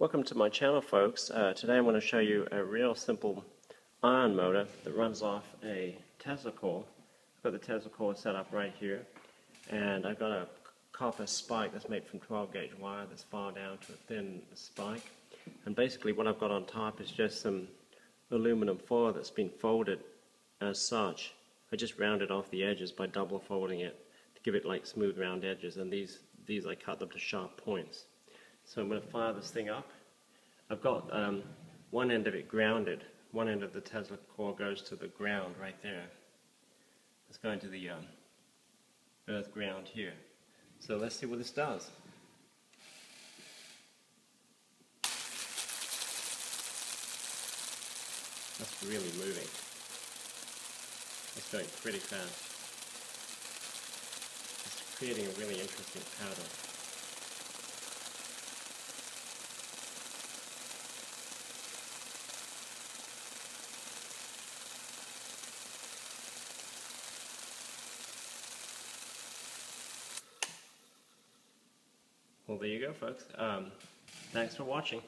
Welcome to my channel folks. Uh, today I'm going to show you a real simple ion motor that runs off a Tesla coil. I've got the Tesla coil set up right here and I've got a copper spike that's made from 12 gauge wire that's filed down to a thin spike and basically what I've got on top is just some aluminum foil that's been folded as such. I just rounded off the edges by double folding it to give it like smooth round edges and these, these I cut them to sharp points. So I'm going to fire this thing up. I've got um, one end of it grounded. One end of the Tesla coil goes to the ground right there. It's going to the um, earth ground here. So let's see what this does. That's really moving. It's going pretty fast. It's creating a really interesting pattern. Well, there you go, folks. Um, thanks for watching.